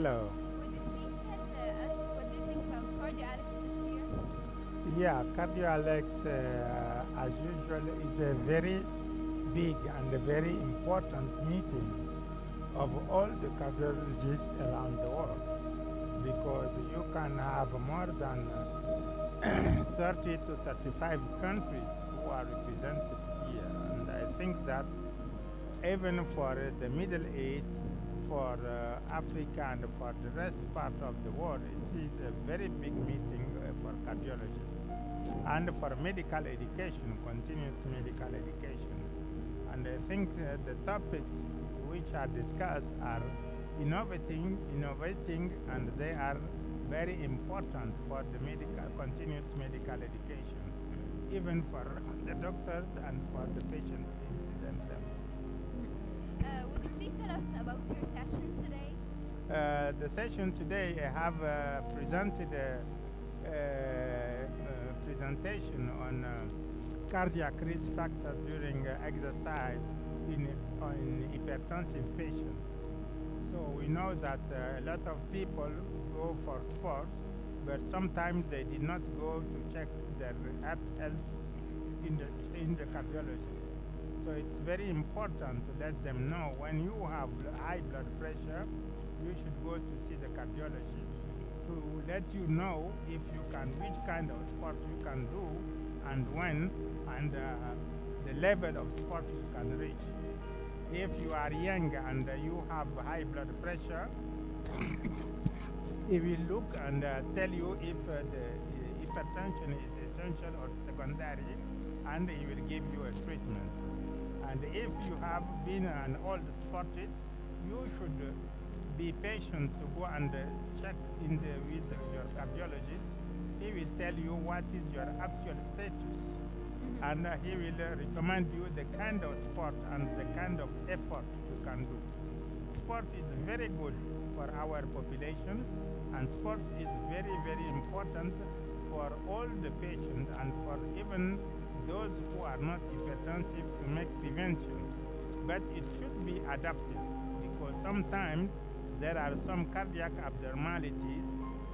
Hello. Would you please tell uh, us what do you think about Cardio Alex this year? Yeah, Cardio Alex, uh, as usual, is a very big and a very important meeting of all the cardiologists around the world because you can have more than uh, 30 to 35 countries who are represented here. And I think that even for the Middle East, for uh, Africa, and for the rest part of the world, it is a very big meeting uh, for cardiologists and for medical education, continuous medical education. And I think uh, the topics which are discussed are innovating, innovating, and they are very important for the medical, continuous medical education, even for the doctors and for the patients themselves. Uh, please tell us about your sessions today? Uh, the session today, I have uh, presented a, a, a presentation on uh, cardiac risk factors during uh, exercise in, in hypertensive patients. So we know that uh, a lot of people go for sports, but sometimes they did not go to check their health in the, in the cardiologist. So it's very important to let them know when you have high blood pressure, you should go to see the cardiologist to let you know if you can, which kind of sport you can do and when, and uh, the level of sport you can reach. If you are young and uh, you have high blood pressure, he will look and uh, tell you if uh, the hypertension is essential or secondary, and he will give you a treatment. And if you have been an old sportist, you should be patient to go and check in the, with your cardiologist. He will tell you what is your actual status, and uh, he will recommend you the kind of sport and the kind of effort you can do. Sport is very good for our populations, and sport is very, very important for all the patients and for even those who are not hypertensive to make prevention. But it should be adapted because sometimes there are some cardiac abnormalities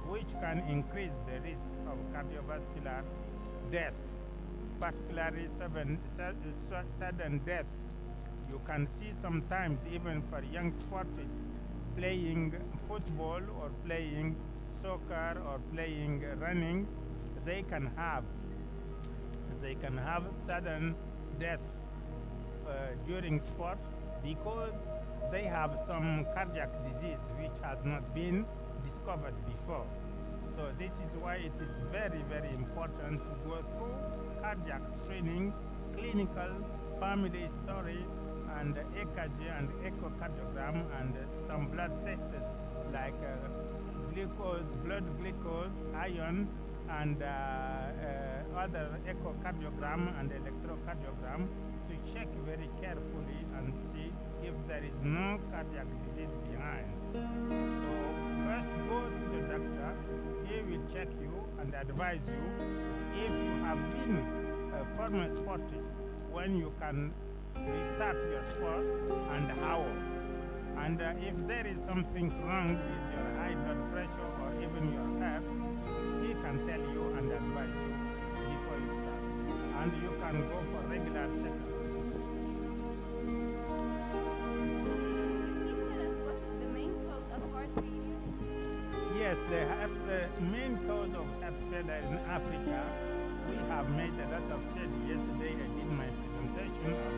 which can increase the risk of cardiovascular death, particularly sudden, sudden death. You can see sometimes even for young sportists playing football or playing soccer or playing running, they can have they can have sudden death uh, during sport because they have some cardiac disease which has not been discovered before. So this is why it is very, very important to go through cardiac screening, clinical family history, and EKG and echocardiogram and some blood tests like uh, glucose, blood glucose, iron, and uh, uh, other echocardiogram and electrocardiogram to check very carefully and see if there is no cardiac disease behind. So first go to the doctor, he will check you and advise you if you have been a former sportist, when you can restart your sport and how. And uh, if there is something wrong with cause of heart failure? Yes, the, the main cause of heart failure in Africa, we have made a lot of study. Yesterday I did my presentation of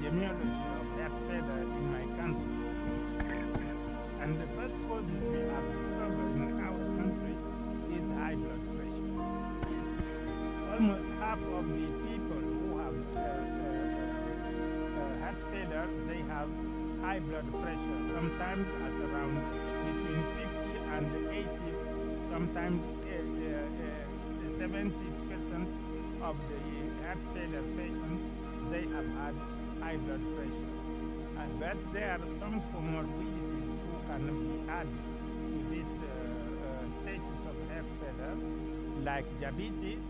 the epidemiology of heart failure in my country. And the first causes we have discovered in our country is high blood pressure. Almost half of the people who have uh, uh, uh, heart failure, they have high blood pressure, sometimes at around between 50 and 80, sometimes uh, uh, uh, 70% of the heart failure patients, they have had high blood pressure. And but there are some comorbidities who can be added to this uh, uh, status of heart failure, like diabetes.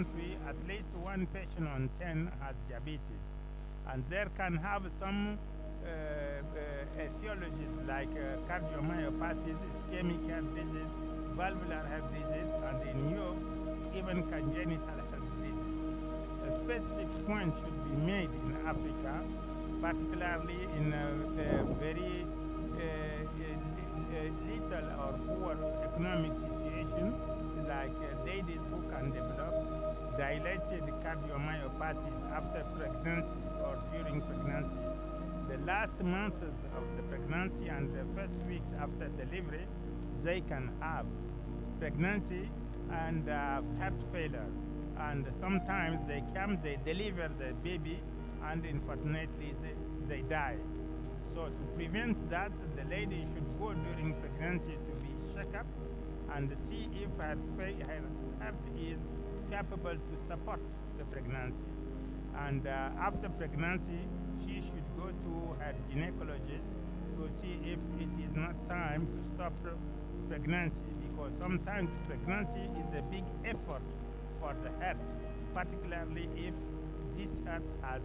Country, at least one patient on 10 has diabetes. And there can have some uh, etiologies like uh, cardiomyopathies, ischemic heart disease, valvular heart disease, and in Europe, even congenital heart disease. A specific point should be made in Africa, particularly in uh, the very uh, uh, little or poor economic situation, like uh, ladies who can develop dilated cardiomyopathies after pregnancy or during pregnancy. The last months of the pregnancy and the first weeks after delivery, they can have pregnancy and uh, heart failure. And sometimes they come, they deliver the baby, and unfortunately they, they die. So to prevent that, the lady should go during pregnancy to be checked up and see if her, her heart is capable to support the pregnancy. And uh, after pregnancy, she should go to her gynecologist to see if it is not time to stop pre- pregnancy because sometimes pregnancy is a big effort for the heart, particularly if this heart has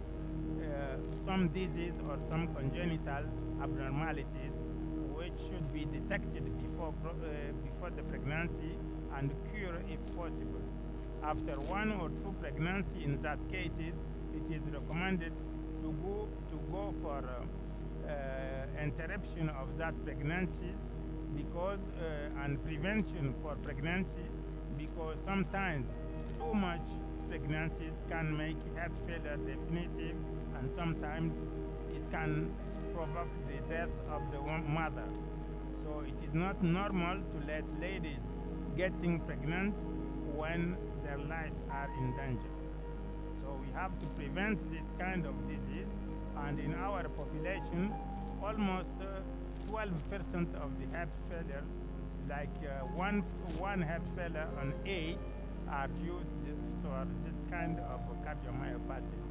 uh, some disease or some congenital abnormalities which should be detected before, uh, before the pregnancy and cure if possible. After one or two pregnancy in that cases, it is recommended to go, to go for uh, uh, interruption of that pregnancies because uh, and prevention for pregnancy because sometimes too much pregnancies can make heart failure definitive and sometimes it can provoke the death of the mother. So it is not normal to let ladies getting pregnant when their lives are in danger. So we have to prevent this kind of disease and in our population almost uh, 12% of the heart failures like uh, one, one heart failure on eight are due to this kind of cardiomyopathies.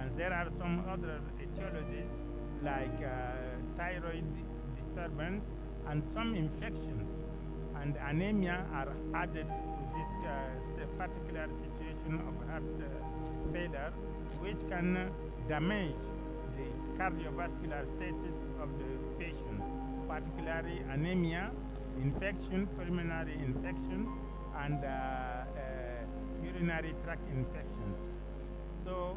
And there are some other etiologies like uh, thyroid disturbance and some infections and anemia are added this uh, particular situation of heart uh, failure which can damage the cardiovascular status of the patient, particularly anemia, infection, pulmonary infection, and uh, urinary tract infections. So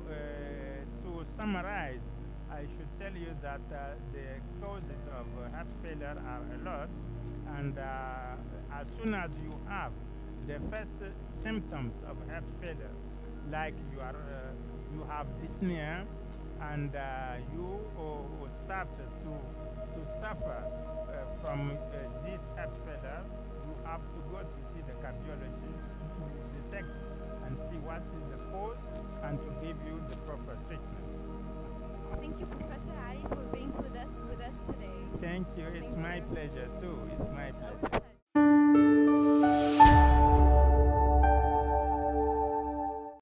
to summarize, I should tell you that uh, the causes of heart failure are a lot, and uh, as soon as you have the first symptoms of heart failure, like you are uh, you have dyspnea, and uh, you uh, start to to suffer uh, from uh, this heart failure, you have to go to see the cardiologist to detect and see what is the cause and to give you the proper treatment. Thank you, Professor Ali, for being with us, with us today. Thank you. It's Thank my you. pleasure too. It's my pleasure.